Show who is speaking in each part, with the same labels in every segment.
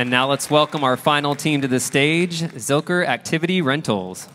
Speaker 1: And now let's welcome our final team to the stage Zilker Activity Rentals.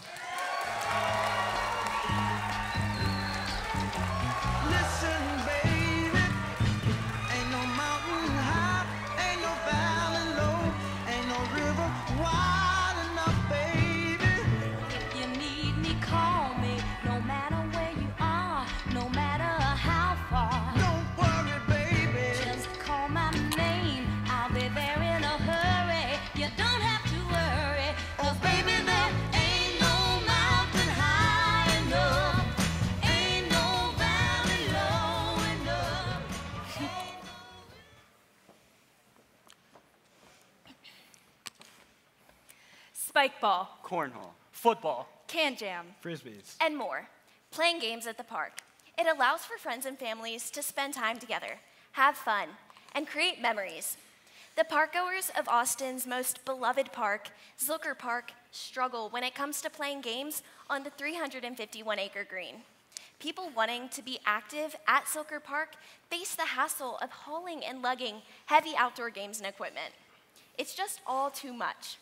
Speaker 2: Spike ball,
Speaker 3: cornhole,
Speaker 4: football,
Speaker 2: Kan Jam,
Speaker 5: frisbees,
Speaker 6: and more. Playing games at the park. It allows for friends and families to spend time together, have fun, and create memories. The parkgoers of Austin's most beloved park, Zilker Park, struggle when it comes to playing games on the 351 acre green. People wanting to be active at Zilker Park face the hassle of hauling and lugging heavy outdoor games and equipment. It's just all too much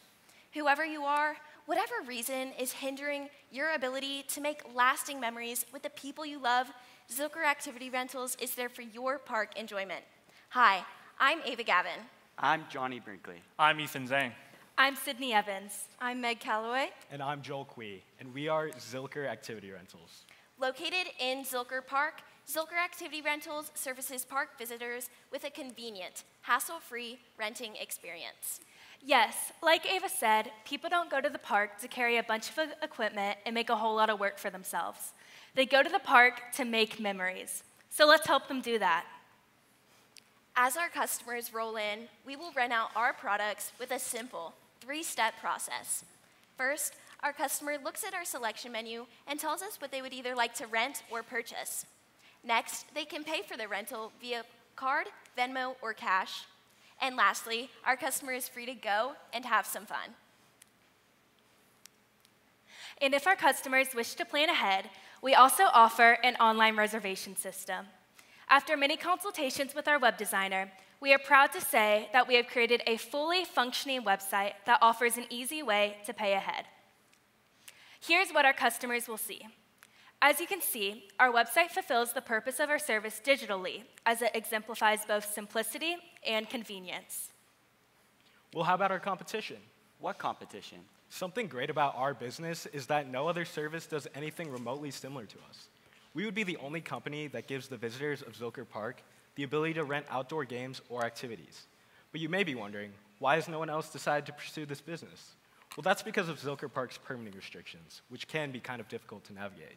Speaker 6: whoever you are, whatever reason is hindering your ability to make lasting memories with the people you love, Zilker Activity Rentals is there for your park enjoyment. Hi, I'm Ava Gavin.
Speaker 3: I'm Johnny Brinkley.
Speaker 4: I'm Ethan Zhang.
Speaker 2: I'm Sydney Evans.
Speaker 7: I'm Meg Calloway.
Speaker 5: And I'm Joel Quee, and we are Zilker Activity Rentals.
Speaker 6: Located in Zilker Park, Zilker Activity Rentals services park visitors with a convenient, hassle-free renting experience.
Speaker 2: Yes, like Ava said, people don't go to the park to carry a bunch of equipment and make a whole lot of work for themselves. They go to the park to make memories. So let's help them do that.
Speaker 6: As our customers roll in, we will rent out our products with a simple three step process. First, our customer looks at our selection menu and tells us what they would either like to rent or purchase. Next, they can pay for the rental via card, Venmo, or cash. And lastly, our customer is free to go and have some fun.
Speaker 2: And if our customers wish to plan ahead, we also offer an online reservation system. After many consultations with our web designer, we are proud to say that we have created a fully functioning website that offers an easy way to pay ahead. Here's what our customers will see. As you can see, our website fulfills the purpose of our service digitally, as it exemplifies both simplicity and convenience.
Speaker 5: Well, how about our competition?
Speaker 3: What competition?
Speaker 5: Something great about our business is that no other service does anything remotely similar to us. We would be the only company that gives the visitors of Zilker Park the ability to rent outdoor games or activities. But you may be wondering, why has no one else decided to pursue this business? Well, that's because of Zilker Park's permitting restrictions, which can be kind of difficult to navigate.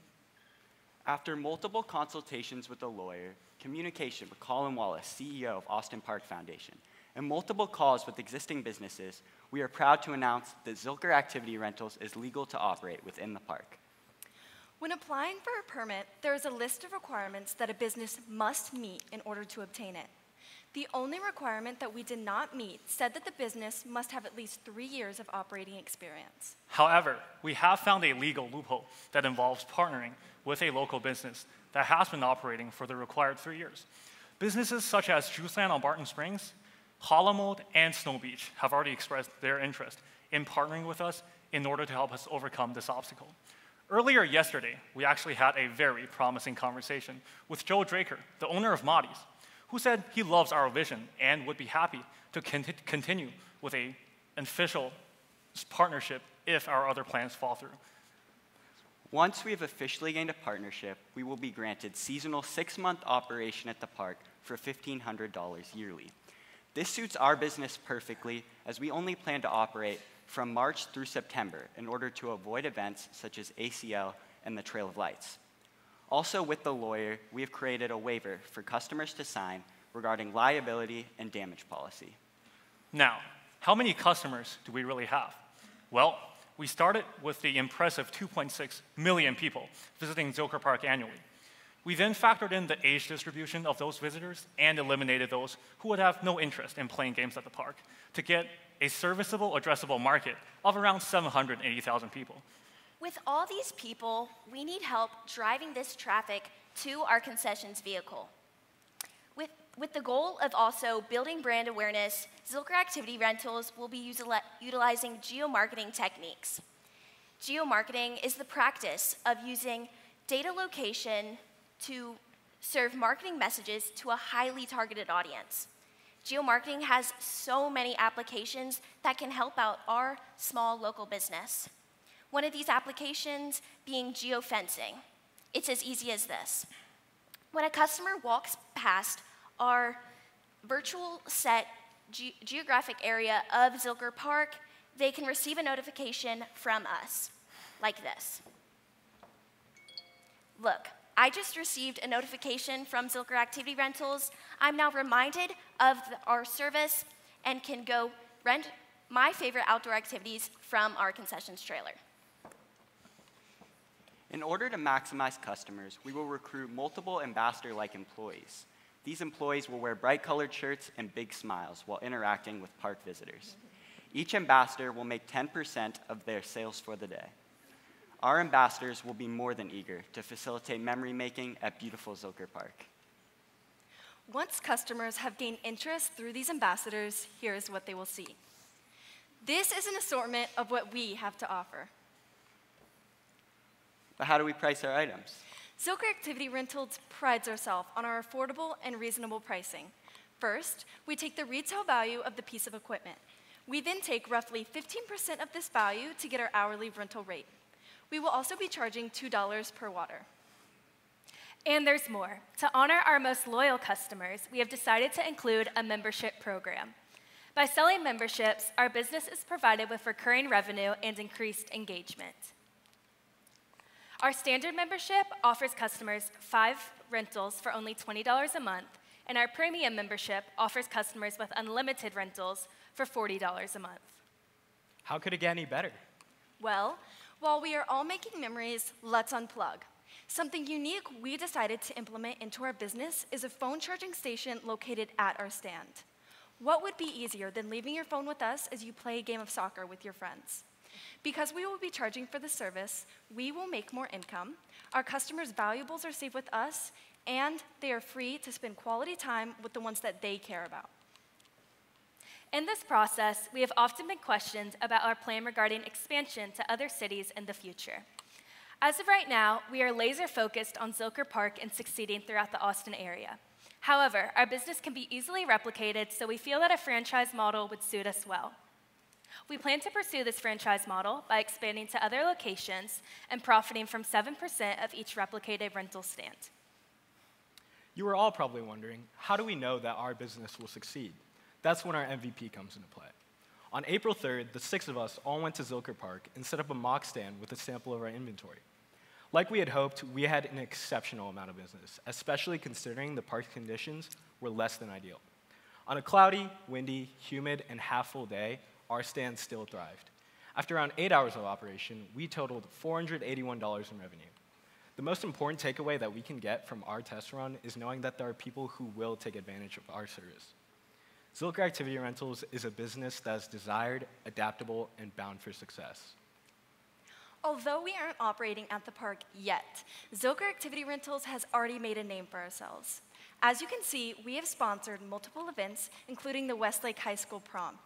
Speaker 3: After multiple consultations with a lawyer, communication with Colin Wallace, CEO of Austin Park Foundation, and multiple calls with existing businesses, we are proud to announce that Zilker Activity Rentals is legal to operate within the park.
Speaker 7: When applying for a permit, there is a list of requirements that a business must meet in order to obtain it. The only requirement that we did not meet said that the business must have at least three years of operating experience.
Speaker 4: However, we have found a legal loophole that involves partnering with a local business that has been operating for the required three years. Businesses such as Juiceland on Barton Springs, Holomold, and Snow Beach have already expressed their interest in partnering with us in order to help us overcome this obstacle. Earlier yesterday, we actually had a very promising conversation with Joe Draker, the owner of Maudie's, who said he loves our vision and would be happy to continue with a, an official partnership if our other plans fall through.
Speaker 3: Once we have officially gained a partnership, we will be granted seasonal six month operation at the park for $1,500 yearly. This suits our business perfectly as we only plan to operate from March through September in order to avoid events such as ACL and the Trail of Lights. Also, with the lawyer, we have created a waiver for customers to sign regarding liability and damage policy.
Speaker 4: Now, how many customers do we really have? Well, we started with the impressive 2.6 million people visiting Zilker Park annually. We then factored in the age distribution of those visitors and eliminated those who would have no interest in playing games at the park to get a serviceable, addressable market of around 780,000 people.
Speaker 6: With all these people, we need help driving this traffic to our concessions vehicle. With, With the goal of also building brand awareness, Zilker Activity Rentals will be utilizing geomarketing techniques. Geomarketing is the practice of using data location to serve marketing messages to a highly targeted audience. Geomarketing has so many applications that can help out our small local business. One of these applications being geofencing. It's as easy as this. When a customer walks past our virtual set ge geographic area of Zilker Park, they can receive a notification from us, like this. Look, I just received a notification from Zilker Activity Rentals. I'm now reminded of the, our service and can go rent my favorite outdoor activities from our concessions trailer.
Speaker 3: In order to maximize customers, we will recruit multiple ambassador-like employees. These employees will wear bright colored shirts and big smiles while interacting with park visitors. Each ambassador will make 10% of their sales for the day. Our ambassadors will be more than eager to facilitate memory making at beautiful Zilker Park.
Speaker 7: Once customers have gained interest through these ambassadors, here is what they will see. This is an assortment of what we have to offer.
Speaker 3: But how do we price our items?
Speaker 7: Zilker Activity Rentals prides ourselves on our affordable and reasonable pricing. First, we take the retail value of the piece of equipment. We then take roughly 15% of this value to get our hourly rental rate. We will also be charging $2 per water.
Speaker 2: And there's more. To honor our most loyal customers, we have decided to include a membership program. By selling memberships, our business is provided with recurring revenue and increased engagement. Our standard membership offers customers five rentals for only $20 a month, and our premium membership offers customers with unlimited rentals for $40 a month.
Speaker 5: How could it get any better?
Speaker 7: Well, while we are all making memories, let's unplug. Something unique we decided to implement into our business is a phone charging station located at our stand. What would be easier than leaving your phone with us as you play a game of soccer with your friends? Because we will be charging for the service, we will make more income, our customers' valuables are safe with us, and they are free to spend quality time with the ones that they care about.
Speaker 2: In this process, we have often been questioned about our plan regarding expansion to other cities in the future. As of right now, we are laser focused on Zilker Park and succeeding throughout the Austin area. However, our business can be easily replicated, so we feel that a franchise model would suit us well. We plan to pursue this franchise model by expanding to other locations and profiting from 7% of each replicated rental stand.
Speaker 5: You are all probably wondering, how do we know that our business will succeed? That's when our MVP comes into play. On April 3rd, the six of us all went to Zilker Park and set up a mock stand with a sample of our inventory. Like we had hoped, we had an exceptional amount of business, especially considering the park conditions were less than ideal. On a cloudy, windy, humid, and half full day, our stand still thrived. After around eight hours of operation, we totaled $481 in revenue. The most important takeaway that we can get from our test run is knowing that there are people who will take advantage of our service. Zilker Activity Rentals is a business that is desired, adaptable, and bound for success.
Speaker 7: Although we aren't operating at the park yet, Zilker Activity Rentals has already made a name for ourselves. As you can see, we have sponsored multiple events, including the Westlake High School prom.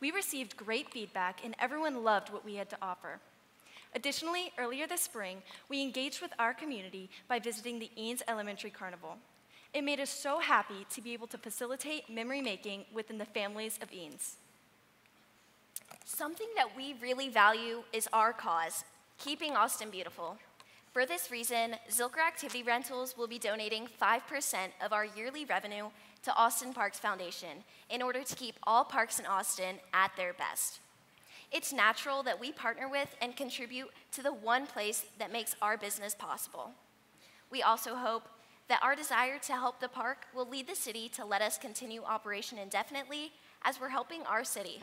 Speaker 7: We received great feedback, and everyone loved what we had to offer. Additionally, earlier this spring, we engaged with our community by visiting the Eanes Elementary Carnival. It made us so happy to be able to facilitate memory making within the families of Eanes.
Speaker 6: Something that we really value is our cause, keeping Austin beautiful. For this reason, Zilker Activity Rentals will be donating 5% of our yearly revenue to Austin Parks Foundation in order to keep all parks in Austin at their best. It's natural that we partner with and contribute to the one place that makes our business possible. We also hope that our desire to help the park will lead the city to let us continue operation indefinitely as we're helping our city.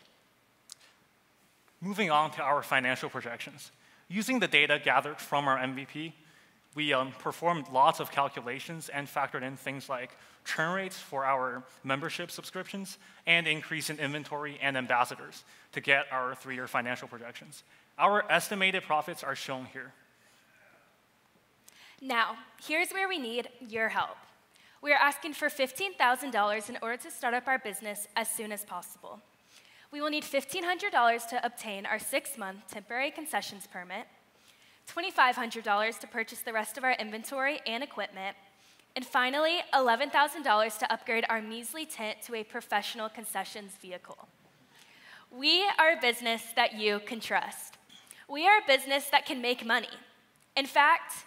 Speaker 4: Moving on to our financial projections. Using the data gathered from our MVP, we um, performed lots of calculations and factored in things like churn rates for our membership subscriptions and increase in inventory and ambassadors to get our three-year financial projections. Our estimated profits are shown here.
Speaker 2: Now, here's where we need your help. We are asking for $15,000 in order to start up our business as soon as possible. We will need $1,500 to obtain our six month temporary concessions permit, $2,500 to purchase the rest of our inventory and equipment, and finally, $11,000 to upgrade our measly tent to a professional concessions vehicle. We are a business that you can trust. We are a business that can make money. In fact,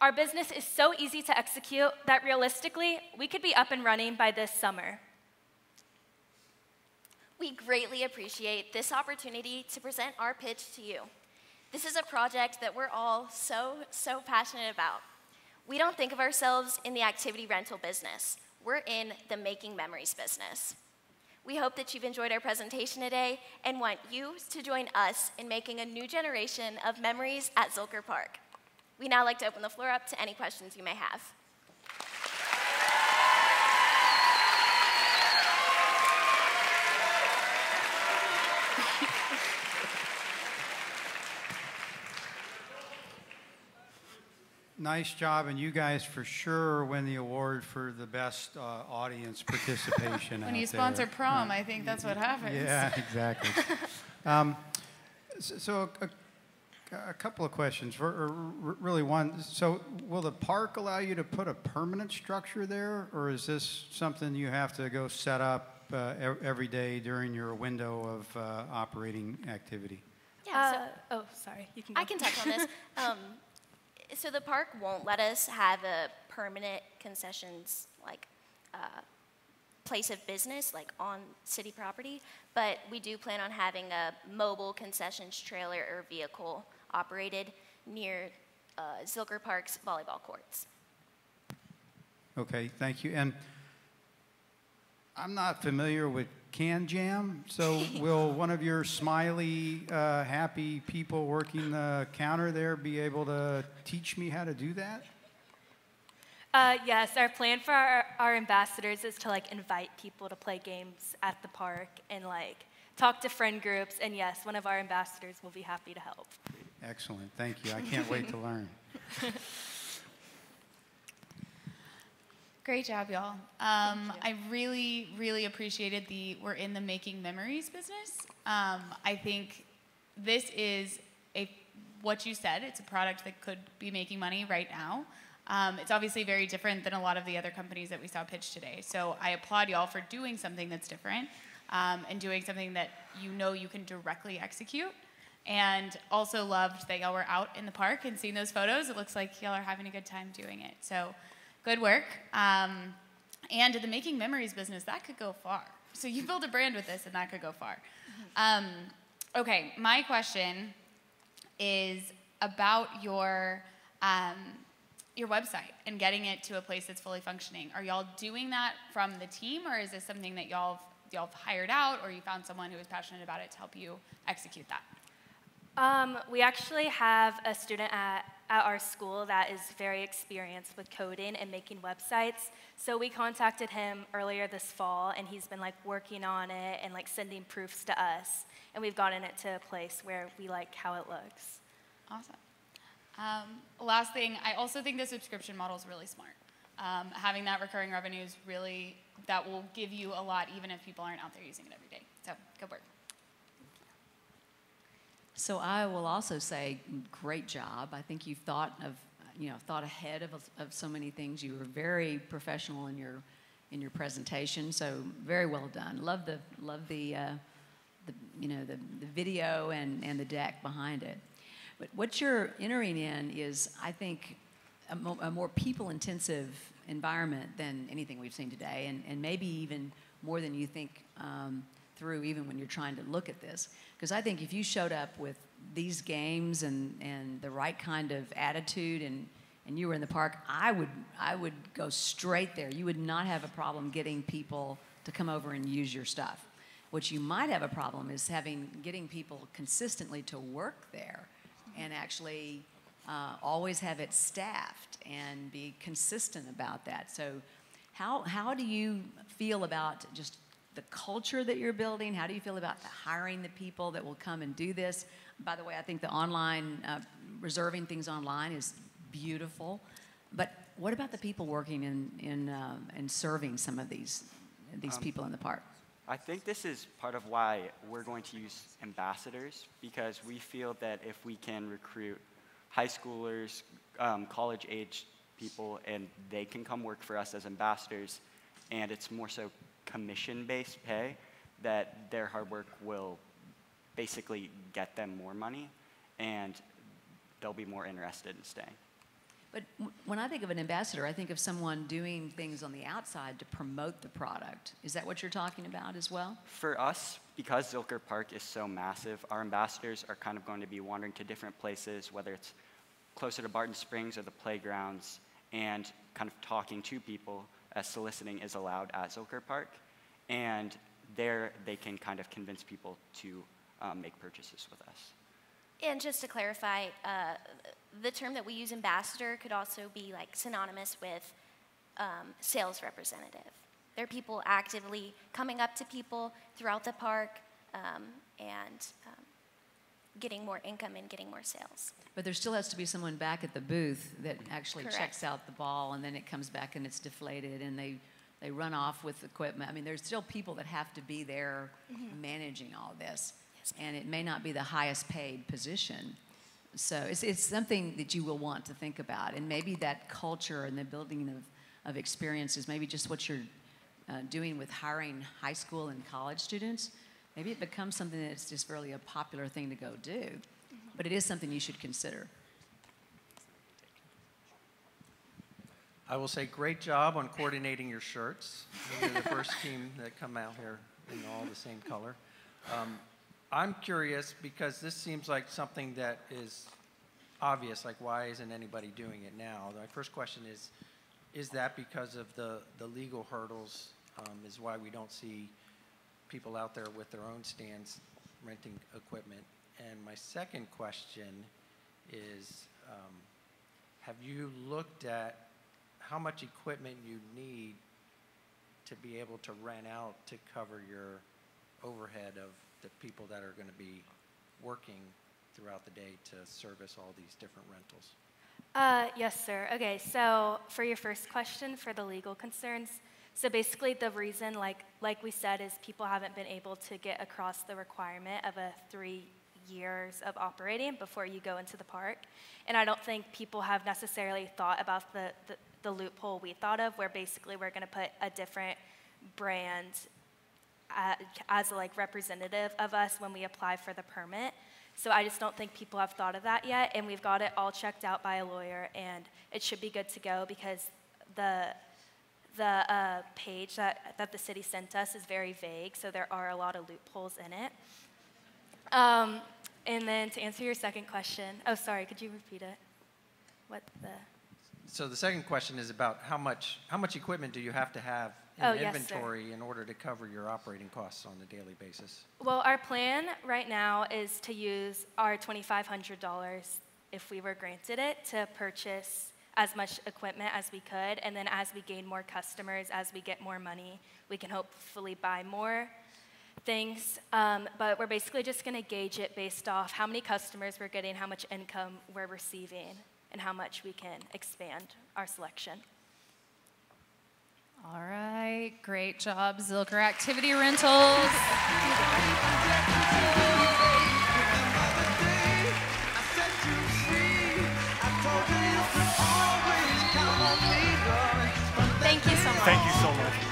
Speaker 2: our business is so easy to execute that realistically, we could be up and running by this summer.
Speaker 6: We greatly appreciate this opportunity to present our pitch to you. This is a project that we're all so, so passionate about. We don't think of ourselves in the activity rental business. We're in the making memories business. We hope that you've enjoyed our presentation today and want you to join us in making a new generation of memories at Zilker Park. We now like to open the floor up to any questions you may have.
Speaker 8: Nice job, and you guys for sure win the award for the best uh, audience participation
Speaker 9: When
Speaker 8: out
Speaker 9: you sponsor
Speaker 8: there.
Speaker 9: prom, I think that's what happens.
Speaker 8: Yeah, exactly. um, s- so, a, a couple of questions. For, or really, one. So, will the park allow you to put a permanent structure there, or is this something you have to go set up uh, every day during your window of uh, operating activity?
Speaker 6: Yeah, so-
Speaker 2: Uh, oh, sorry. You can go.
Speaker 6: I can touch on this. Um, so the park won't let us have a permanent concessions like uh, place of business like on city property, but we do plan on having a mobile concessions trailer or vehicle operated near uh, Zilker Park's volleyball courts.
Speaker 8: Okay, thank you. And I'm not familiar with Kan Jam, so will one of your smiley, uh, happy people working the counter there be able to teach me how to do that?
Speaker 2: Uh, yes, our plan for our, our ambassadors is to like invite people to play games at the park and like talk to friend groups. And yes, one of our ambassadors will be happy to help.
Speaker 8: Excellent, thank you. I can't wait to learn.
Speaker 9: Great job, y'all. Um, I really, really appreciated the we're in the making memories business. Um, I think this is a what you said. It's a product that could be making money right now. Um, it's obviously very different than a lot of the other companies that we saw pitch today. So I applaud y'all for doing something that's different um, and doing something that you know you can directly execute. And also loved that y'all were out in the park and seeing those photos. It looks like y'all are having a good time doing it. So good work. Um, and the making memories business, that could go far. So you build a brand with this, and that could go far. Um, okay, my question is about your um, your website and getting it to a place that's fully functioning. Are y'all doing that from the team, or is this something that y'all y'all have hired out, or you found someone who is passionate about it to help you execute that?
Speaker 2: Um, we actually have a student at, at our school that is very experienced with coding and making websites. So we contacted him earlier this fall, and he's been like working on it and like sending proofs to us. And we've gotten it to a place where we like how it looks.
Speaker 9: Awesome. Um, last thing, I also think the subscription model is really smart. Um, having that recurring revenue is really, that will give you a lot even if people aren't out there using it every day. So, good work.
Speaker 10: So I will also say, great job. I think you've thought of, you know, thought ahead of, of so many things. You were very professional in your, in your presentation. So very well done. Love the, love the, uh, the you know, the, the video and, and the deck behind it. But what you're entering in is, I think, a, mo- a more people-intensive environment than anything we've seen today, and, and maybe even more than you think um, through, even when you're trying to look at this. Because I think if you showed up with these games and, and the right kind of attitude and, and you were in the park, I would, I would go straight there. You would not have a problem getting people to come over and use your stuff. What you might have a problem is having getting people consistently to work there and actually uh, always have it staffed and be consistent about that. So, how, how do you feel about just the culture that you're building? How do you feel about the hiring the people that will come and do this? By the way, I think the online uh, reserving things online is beautiful. But what about the people working in, in, uh, in serving some of these, these
Speaker 3: Um,
Speaker 10: people in the park?
Speaker 3: I think this is part of why we're going to use ambassadors because we feel that if we can recruit high schoolers, um, college age people, and they can come work for us as ambassadors, and it's more so commission based pay, that their hard work will basically get them more money and they'll be more interested in staying.
Speaker 10: But when I think of an ambassador, I think of someone doing things on the outside to promote the product. Is that what you're talking about as well?
Speaker 3: For us, because Zilker Park is so massive, our ambassadors are kind of going to be wandering to different places, whether it's closer to Barton Springs or the playgrounds, and kind of talking to people as soliciting is allowed at Zilker Park. And there they can kind of convince people to um, make purchases with us.
Speaker 6: And just to clarify, uh, the term that we use, ambassador, could also be like synonymous with um, sales representative. They're people actively coming up to people throughout the park um, and um, getting more income and getting more sales.
Speaker 10: But there still has to be someone back at the booth that actually
Speaker 6: Correct.
Speaker 10: checks out the ball and then it comes back and it's deflated and they, they run off with equipment. I mean, there's still people that have to be there
Speaker 6: Mhm.
Speaker 10: managing all this. And it may not be the highest paid position. So it's, it's something that you will want to think about. And maybe that culture and the building of, of experiences, maybe just what you're uh, doing with hiring high school and college students, maybe it becomes something that's just really a popular thing to go do. But it is something you should consider.
Speaker 11: I will say, great job on coordinating your shirts. You're the first team that come out here in all the same color. Um, I'm curious because this seems like something that is obvious. Like, why isn't anybody doing it now? My first question is, is that because of the, the legal hurdles? Um, is why we don't see people out there with their own stands renting equipment? And my second question is, um, have you looked at how much equipment you need to be able to rent out to cover your overhead of the people that are going to be working throughout the day to service all these different rentals?
Speaker 2: Uh, yes, sir. Okay, so for your first question, for the legal concerns, so basically the reason, like like we said, is people haven't been able to get across the requirement of a three years of operating before you go into the park, and I don't think people have necessarily thought about the the, the loophole we thought of, where basically we're going to put a different brand uh, as a like representative of us when we apply for the permit. So I just don't think people have thought of that yet, and we've got it all checked out by a lawyer, and it should be good to go because the the uh, page that, that the city sent us is very vague, so there are a lot of loopholes in it. Um, and then to answer your second question, oh sorry, could you repeat it? What the?
Speaker 11: So the second question is about how much how much equipment do you have to have in
Speaker 2: Oh, yes,
Speaker 11: inventory in order to cover your operating costs on a daily basis?
Speaker 2: Well, our plan right now is to use our $2,500 if we were granted it to purchase as much equipment as we could. And then as we gain more customers, as we get more money, we can hopefully buy more things. Um, but we're basically just going to gauge it based off how many customers we're getting, how much income we're receiving, and how much we can expand our selection.
Speaker 9: All right, great job, Zilker Activity Rentals. Thank you so much.